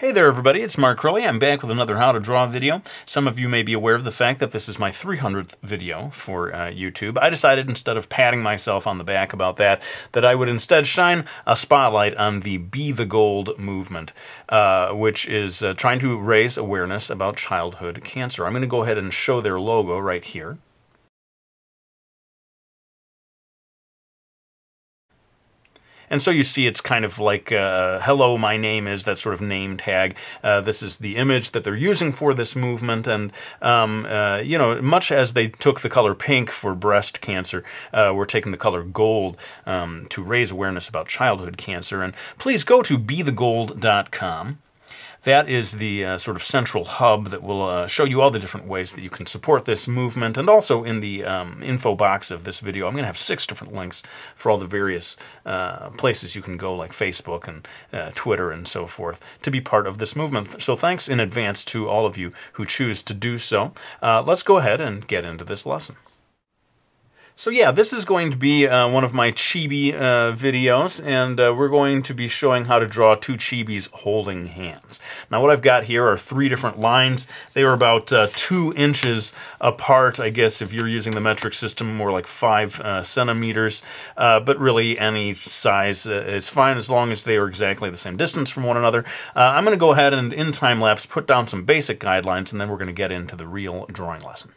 Hey there everybody, it's Mark Crilley. I'm back with another how to draw video. Some of you may be aware of the fact that this is my 300th video for uh, YouTube. I decided instead of patting myself on the back about that, that I would instead shine a spotlight on the Be the Gold movement, uh, which is uh, trying to raise awareness about childhood cancer. I'm going to go ahead and show their logo right here. And so you see it's kind of like, uh, hello, my name is, that sort of name tag. Uh, this is the image that they're using for this movement. And, um, uh, you know, much as they took the color pink for breast cancer, uh, we're taking the color gold um, to raise awareness about childhood cancer. And please go to bethegold.com that is the uh, sort of central hub that will uh, show you all the different ways that you can support this movement. And also in the um, info box of this video, I'm going to have six different links for all the various uh, places you can go, like Facebook and uh, Twitter and so forth, to be part of this movement. So thanks in advance to all of you who choose to do so. Uh, let's go ahead and get into this lesson. So yeah, this is going to be uh, one of my chibi uh, videos, and uh, we're going to be showing how to draw two chibis holding hands. Now what I've got here are three different lines. They are about uh, two inches apart, I guess if you're using the metric system, more like five uh, centimeters, uh, but really any size is fine as long as they are exactly the same distance from one another. I'm going to go ahead and in time-lapse put down some basic guidelines, and then we're going to get into the real drawing lesson.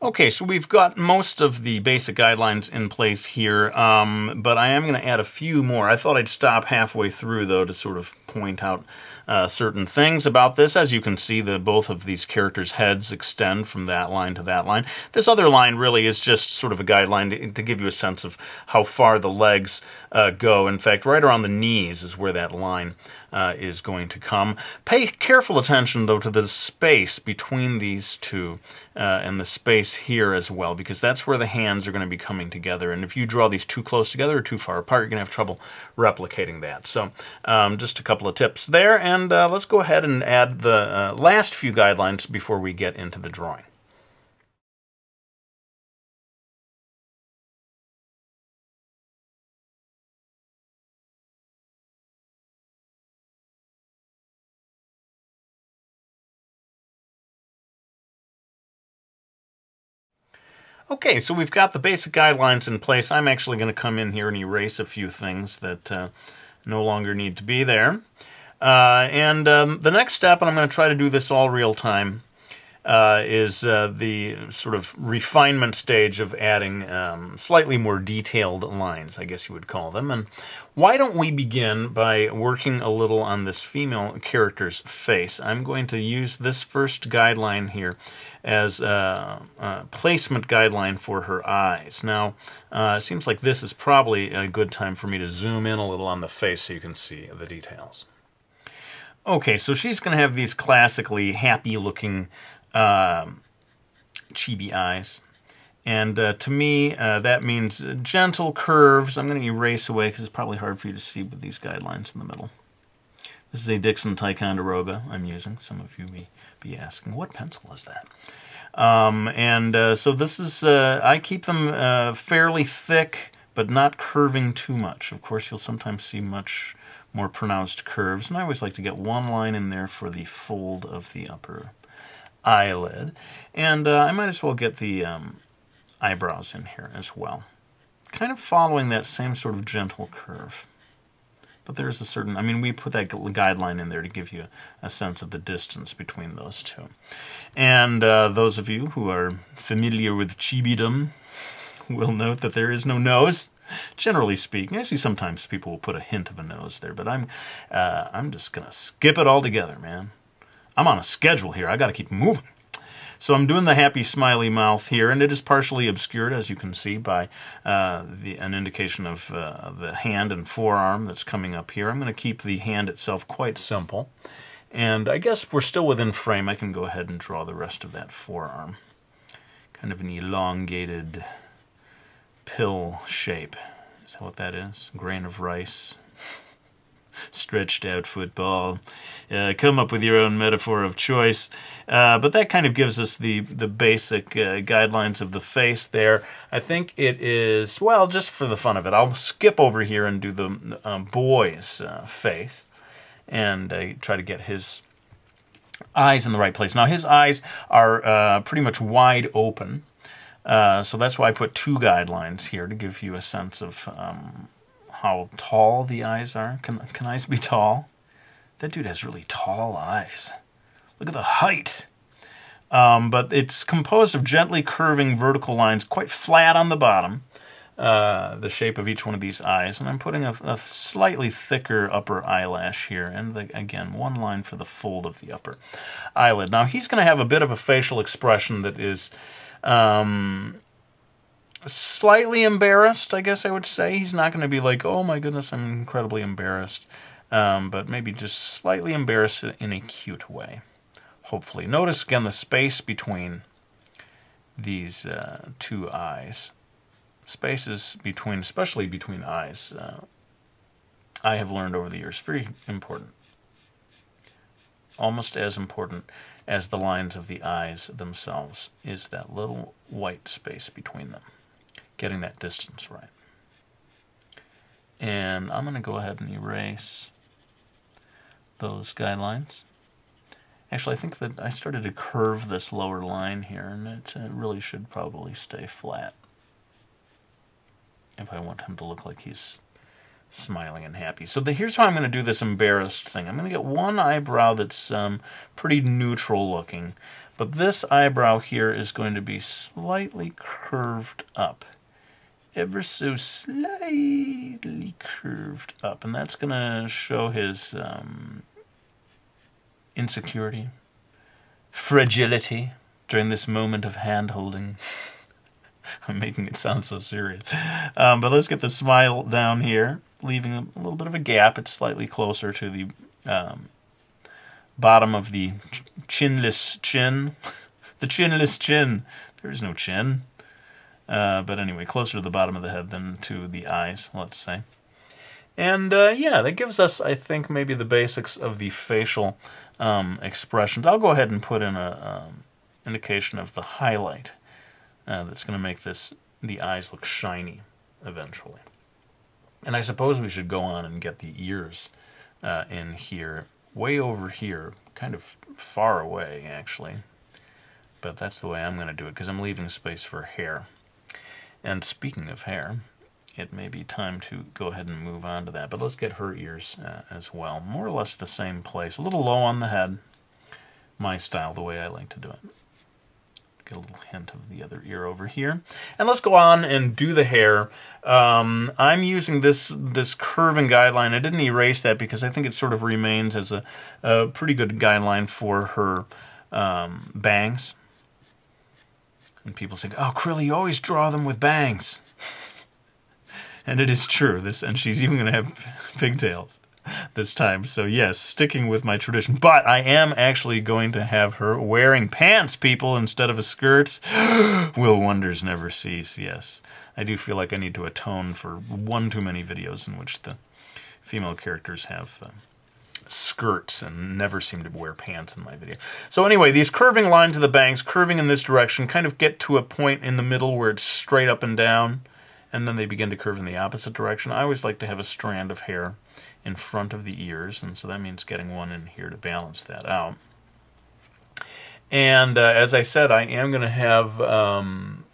Okay, so we've got most of the basic guidelines in place here, um, but I am going to add a few more. I thought I'd stop halfway through, though, to sort of point out uh, certain things about this. As you can see, the both of these characters' heads extend from that line to that line. This other line really is just sort of a guideline to, to give you a sense of how far the legs uh, go. In fact, right around the knees is where that line uh, is going to come. Pay careful attention, though, to the space between these two uh, and the space here as well, because that's where the hands are going to be coming together. And if you draw these too close together or too far apart, you're going to have trouble replicating that. So um, just a couple of tips there, and uh, let's go ahead and add the uh, last few guidelines before we get into the drawing. Okay, so we've got the basic guidelines in place. I'm actually going to come in here and erase a few things that uh, no longer need to be there. Uh, and um, the next step, and I'm going to try to do this all real time, uh, is uh, the sort of refinement stage of adding um, slightly more detailed lines, I guess you would call them. And why don't we begin by working a little on this female character's face? I'm going to use this first guideline here as a, a placement guideline for her eyes. Now, uh, it seems like this is probably a good time for me to zoom in a little on the face so you can see the details. Okay, so she's going to have these classically happy-looking um, chibi eyes. And uh, to me, uh, that means gentle curves. I'm going to erase away because it's probably hard for you to see with these guidelines in the middle. This is a Dixon Ticonderoga I'm using. Some of you may be asking, what pencil is that? Um, and uh, so this is, uh, I keep them uh, fairly thick, but not curving too much. Of course, you'll sometimes see much more pronounced curves. And I always like to get one line in there for the fold of the upper eyelid. And uh, I might as well get the um, eyebrows in here as well. Kind of following that same sort of gentle curve. But there's a certain, I mean, we put that guideline in there to give you a sense of the distance between those two. And uh, those of you who are familiar with chibidom will note that there is no nose. Generally speaking, I see sometimes people will put a hint of a nose there, but I'm, uh, I'm just gonna skip it all together, man. I'm on a schedule here. I got to keep moving. So I'm doing the happy smiley mouth here, and it is partially obscured, as you can see, by uh, the, an indication of uh, the hand and forearm that's coming up here. I'm going to keep the hand itself quite simple. And I guess we're still within frame. I can go ahead and draw the rest of that forearm. Kind of an elongated pill shape Is that what that is? Grain of rice. Stretched out football. Uh, come up with your own metaphor of choice. Uh, but that kind of gives us the, the basic uh, guidelines of the face there. I think it is, well, just for the fun of it, I'll skip over here and do the um, boy's uh, face and uh, try to get his eyes in the right place. Now, his eyes are uh, pretty much wide open. Uh, so that's why I put two guidelines here to give you a sense of um, how tall the eyes are. Can, can eyes be tall? That dude has really tall eyes. Look at the height. Um, but it's composed of gently curving vertical lines, quite flat on the bottom, uh, the shape of each one of these eyes. And I'm putting a, a slightly thicker upper eyelash here. And the, again, one line for the fold of the upper eyelid. Now, he's going to have a bit of a facial expression that is um, slightly embarrassed, I guess I would say. He's not going to be like, oh my goodness, I'm incredibly embarrassed. Um, but maybe just slightly embarrassed in a cute way, hopefully. Notice again the space between these uh, two eyes. Spaces between, especially between eyes, uh, I have learned over the years, very important. Almost as important as the lines of the eyes themselves is that little white space between them, getting that distance right. And I'm going to go ahead and erase those guidelines. Actually, I think that I started to curve this lower line here, and it really should probably stay flat if I want him to look like he's smiling and happy. So the, here's how I'm going to do this embarrassed thing. I'm going to get one eyebrow that's um, pretty neutral looking, but this eyebrow here is going to be slightly curved up. Ever so slightly curved up, and that's going to show his um, insecurity, fragility during this moment of hand holding. I'm making it sound so serious. Um, but let's get the smile down here, leaving a little bit of a gap. It's slightly closer to the um, bottom of the ch chinless chin. the chinless chin. There is no chin. Uh, but anyway, closer to the bottom of the head than to the eyes, let's say. And uh, yeah, that gives us, I think, maybe the basics of the facial um, expressions. I'll go ahead and put in a um, indication of the highlight uh, that's going to make this the eyes look shiny eventually. And I suppose we should go on and get the ears uh, in here, way over here, kind of far away actually. But that's the way I'm going to do it because I'm leaving space for hair. And speaking of hair, it may be time to go ahead and move on to that. But let's get her ears uh, as well. More or less the same place. A little low on the head. My style, the way I like to do it. A little hint of the other ear over here. And let's go on and do the hair. Um, I'm using this this curving guideline. I didn't erase that because I think it sort of remains as a, a pretty good guideline for her um, bangs. And people say, oh, Krill, you always draw them with bangs. and it is true. This And she's even going to have pigtails this time. So yes, sticking with my tradition. But I am actually going to have her wearing pants, people, instead of a skirt. Will wonders never cease, yes. I do feel like I need to atone for one too many videos in which the female characters have uh, skirts and never seem to wear pants in my video. So anyway, these curving lines of the bangs, curving in this direction, kind of get to a point in the middle where it's straight up and down, and then they begin to curve in the opposite direction. I always like to have a strand of hair in front of the ears, and so that means getting one in here to balance that out. And uh, as I said, I am going to have um,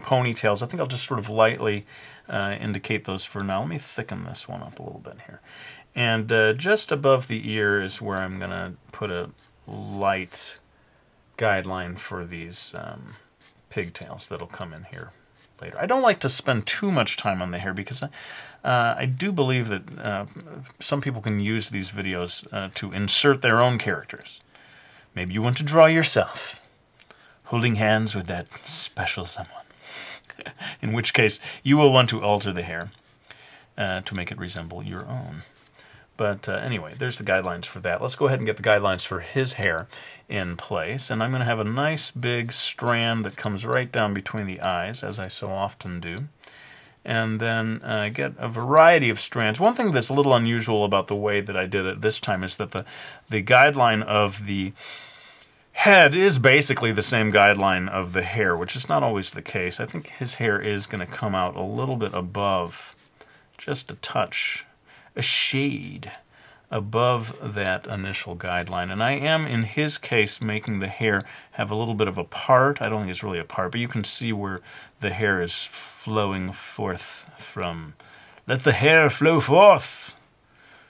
ponytails. I think I'll just sort of lightly uh, indicate those for now. Let me thicken this one up a little bit here. And uh, just above the ear is where I'm going to put a light guideline for these um, pigtails that'll come in here later. I don't like to spend too much time on the hair because I, uh, I do believe that uh, some people can use these videos uh, to insert their own characters. Maybe you want to draw yourself, holding hands with that special someone. In which case, you will want to alter the hair uh, to make it resemble your own. But uh, anyway, there's the guidelines for that. Let's go ahead and get the guidelines for his hair in place. And I'm going to have a nice big strand that comes right down between the eyes, as I so often do. And then uh, get a variety of strands. One thing that's a little unusual about the way that I did it this time is that the, the guideline of the head is basically the same guideline of the hair, which is not always the case. I think his hair is going to come out a little bit above, just a touch, a shade above that initial guideline. And I am, in his case, making the hair have a little bit of a part. I don't think it's really a part, but you can see where the hair is flowing forth from. Let the hair flow forth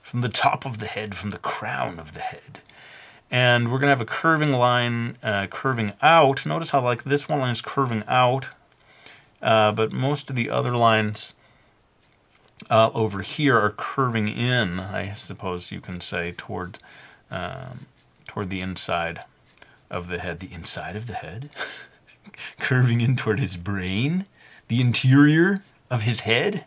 from the top of the head, from the crown of the head. And we're going to have a curving line uh, curving out. Notice how like this one line is curving out, uh, but most of the other lines uh, over here are curving in, I suppose you can say, toward, um, toward the inside of the head. The inside of the head? curving in toward his brain? The interior of his head?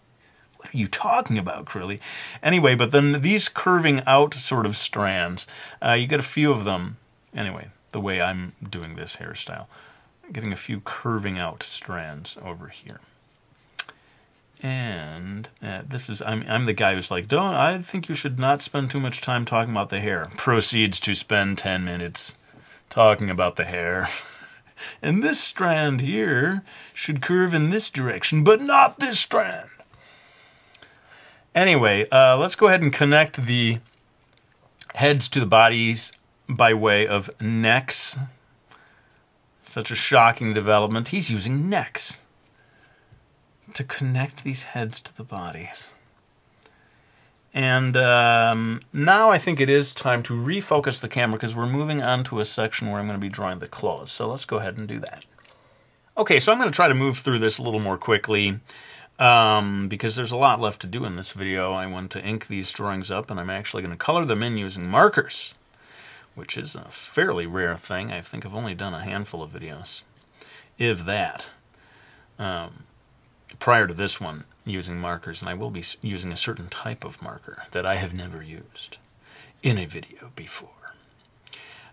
What are you talking about, Crilley? Anyway, but then these curving out sort of strands, uh, you get a few of them. Anyway, the way I'm doing this hairstyle. Getting a few curving out strands over here. And uh, this is, I'm, I'm the guy who's like, don't, I think you should not spend too much time talking about the hair. Proceeds to spend 10 minutes talking about the hair. and this strand here should curve in this direction, but not this strand. Anyway, uh, let's go ahead and connect the heads to the bodies by way of necks. Such a shocking development. He's using necks to connect these heads to the bodies. And um, now I think it is time to refocus the camera because we're moving on to a section where I'm going to be drawing the claws. So let's go ahead and do that. Okay, so I'm going to try to move through this a little more quickly um, because there's a lot left to do in this video. I want to ink these drawings up and I'm actually going to color them in using markers, which is a fairly rare thing. I think I've only done a handful of videos, if that. Um, prior to this one using markers, and I will be using a certain type of marker that I have never used in a video before.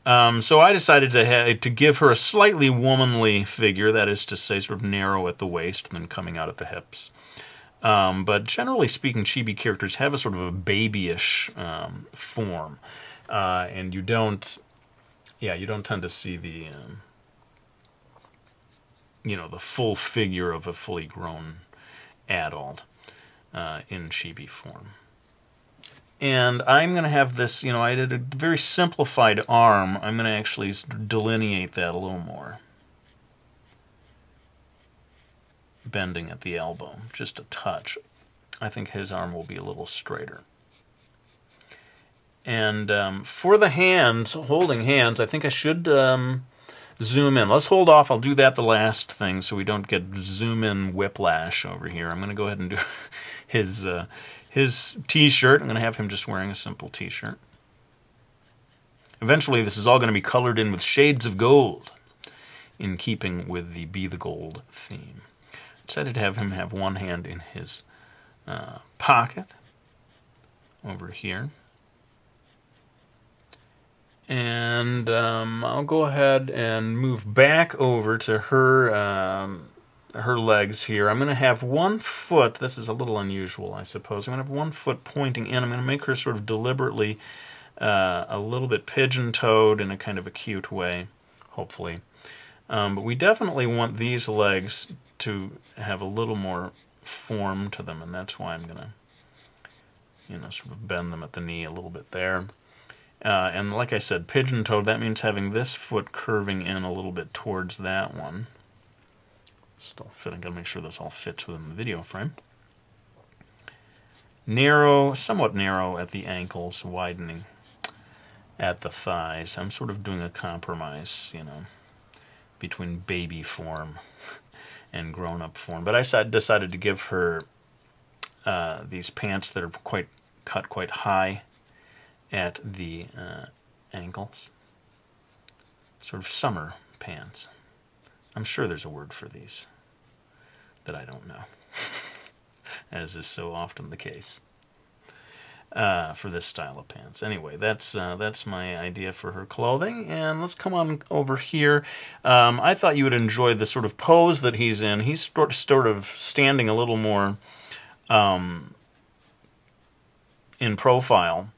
Um, so I decided to to give her a slightly womanly figure, that is to say, sort of narrow at the waist and then coming out at the hips. Um, but generally speaking, chibi characters have a sort of a babyish um, form, uh, and you don't, yeah, you don't tend to see the um, you know, the full figure of a fully grown adult uh, in chibi form. And I'm going to have this, you know, I did a very simplified arm. I'm going to actually delineate that a little more. Bending at the elbow, just a touch. I think his arm will be a little straighter. And um, for the hands, holding hands, I think I should um, zoom in. Let's hold off. I'll do that the last thing so we don't get zoom in whiplash over here. I'm going to go ahead and do his uh, his t-shirt. I'm going to have him just wearing a simple t-shirt. Eventually, this is all going to be colored in with shades of gold in keeping with the Be the Gold theme. I decided to have him have one hand in his uh, pocket over here. And um, I'll go ahead and move back over to her um, her legs here. I'm going to have one foot. This is a little unusual, I suppose. I'm going to have one foot pointing in. I'm going to make her sort of deliberately uh, a little bit pigeon-toed in a kind of a cute way, hopefully. Um, but we definitely want these legs to have a little more form to them, and that's why I'm going to, you know, sort of bend them at the knee a little bit there. Uh, and like I said, pigeon-toed, that means having this foot curving in a little bit towards that one. Still fitting, gotta make sure this all fits within the video frame. Narrow, somewhat narrow at the ankles, widening at the thighs. I'm sort of doing a compromise, you know, between baby form and grown-up form. But I decided to give her uh, these pants that are quite cut quite high at the uh, ankles. Sort of summer pants. I'm sure there's a word for these that I don't know, as is so often the case. uh, for this style of pants. Anyway, that's uh, that's my idea for her clothing. And let's come on over here. Um, I thought you would enjoy the sort of pose that he's in. He's sort of standing a little more um, in profile.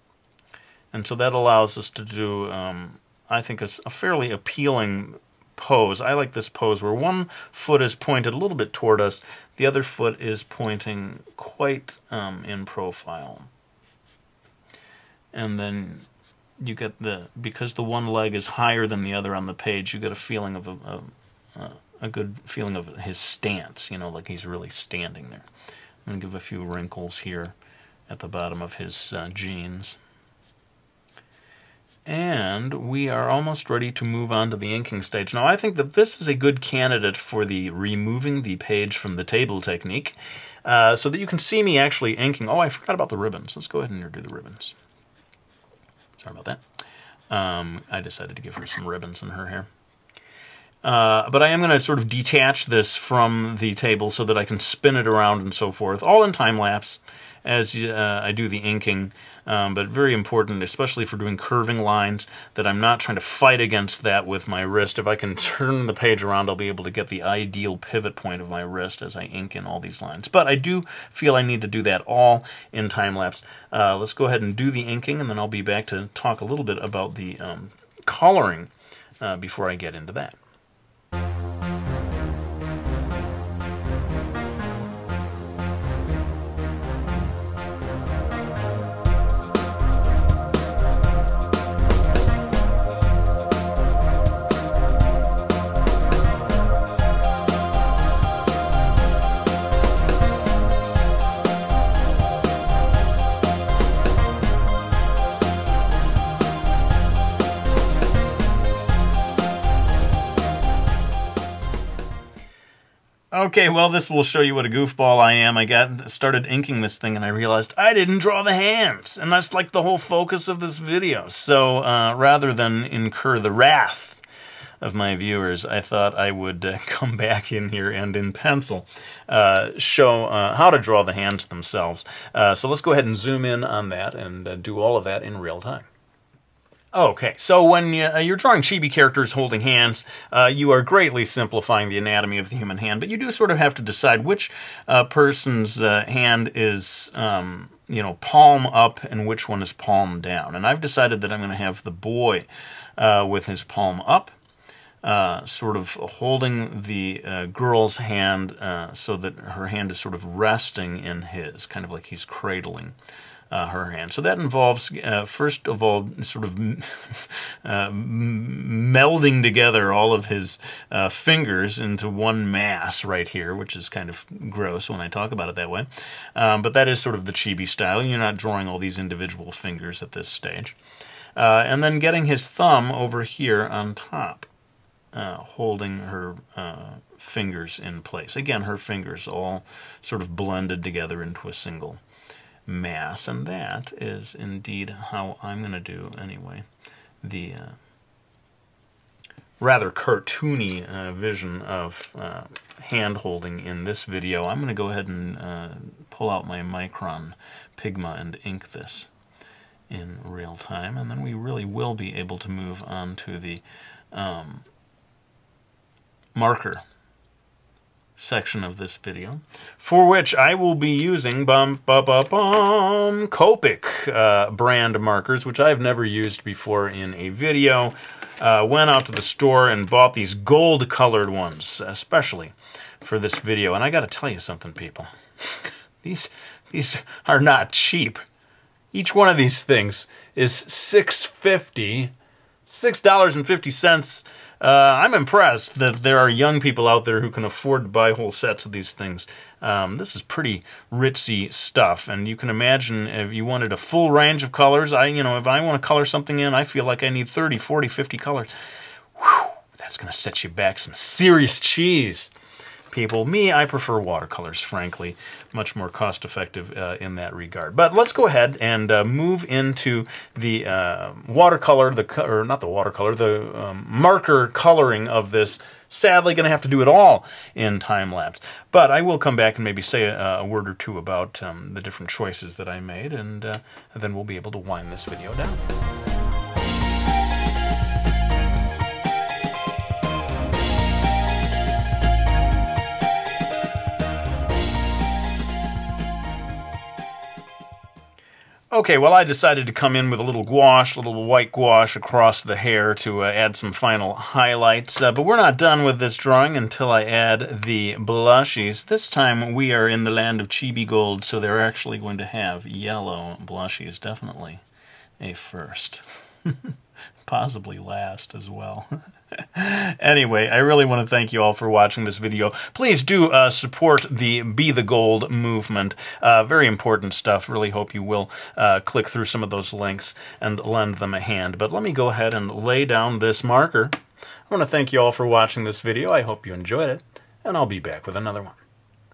And so that allows us to do, um, I think, a, a fairly appealing pose. I like this pose where one foot is pointed a little bit toward us, the other foot is pointing quite um, in profile and then you get the because the one leg is higher than the other on the page, you get a feeling of a, a, a good feeling of his stance. You know, like he's really standing there. I'm gonna give a few wrinkles here at the bottom of his uh, jeans. And we are almost ready to move on to the inking stage. Now, I think that this is a good candidate for the removing the page from the table technique, uh, so that you can see me actually inking. Oh, I forgot about the ribbons. Let's go ahead and do the ribbons. Sorry about that. Um, I decided to give her some ribbons in her hair. Uh, but I am going to sort of detach this from the table so that I can spin it around and so forth, all in time lapse as uh, I do the inking. Um, but very important, especially for doing curving lines, that I'm not trying to fight against that with my wrist. If I can turn the page around, I'll be able to get the ideal pivot point of my wrist as I ink in all these lines. But I do feel I need to do that all in time-lapse. Uh, let's go ahead and do the inking, and then I'll be back to talk a little bit about the um, coloring uh, before I get into that. Okay, well, this will show you what a goofball I am. I got started inking this thing and I realized I didn't draw the hands. And that's like the whole focus of this video. So uh, rather than incur the wrath of my viewers, I thought I would uh, come back in here and in pencil uh, show uh, how to draw the hands themselves. Uh, so let's go ahead and zoom in on that and uh, do all of that in real time. Okay, so when uh, you're drawing chibi characters holding hands, uh, you are greatly simplifying the anatomy of the human hand, but you do sort of have to decide which uh, person's uh, hand is, um, you know, palm up and which one is palm down. And I've decided that I'm going to have the boy uh, with his palm up, uh, sort of holding the girl's hand so that her hand is sort of resting in his, kind of like he's cradling uh, her hand. So that involves, uh, first of all, sort of uh, melding together all of his uh, fingers into one mass right here, which is kind of gross when I talk about it that way. Um, but that is sort of the chibi style. You're not drawing all these individual fingers at this stage. Uh, and then getting his thumb over here on top, uh, holding her fingers in place. Again, her fingers all sort of blended together into a single mass, and that is indeed how I'm going to do, anyway, the uh, rather cartoony uh, vision of uh, hand holding in this video. I'm going to go ahead and uh, pull out my Micron Pigma and ink this in real time, and then we really will be able to move on to the um, marker section of this video, for which I will be using bum, bum, bum, bum, Copic uh, brand markers, which I've never used before in a video. Uh, went out to the store and bought these gold-colored ones, especially for this video. And I got to tell you something, people. these, these are not cheap. Each one of these things is $6.50, $6.50 uh, I'm impressed that there are young people out there who can afford to buy whole sets of these things. Um, this is pretty ritzy stuff, and you can imagine if you wanted a full range of colors. I, you know, if I want to color something in, I feel like I need 30, 40, 50 colors. Whew, that's going to set you back some serious cheese. People. Me, I prefer watercolors, frankly. Much more cost effective uh, in that regard. But let's go ahead and uh, move into the uh, watercolor, the or not the watercolor, the um, marker coloring of this sadly going to have to do it all in time lapse. But I will come back and maybe say a, a word or two about um, the different choices that I made, and, uh, and then we'll be able to wind this video down. Okay, well, I decided to come in with a little gouache, a little white gouache across the hair to uh, add some final highlights. Uh, but we're not done with this drawing until I add the blushies. This time we are in the land of chibi gold, so they're actually going to have yellow blushies, definitely a first. Possibly last as well. anyway, I really want to thank you all for watching this video. Please do uh, support the Be the Gold movement. Uh, very important stuff. Really hope you will uh, click through some of those links and lend them a hand. But let me go ahead and lay down this marker. I want to thank you all for watching this video. I hope you enjoyed it, and I'll be back with another one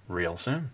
real soon.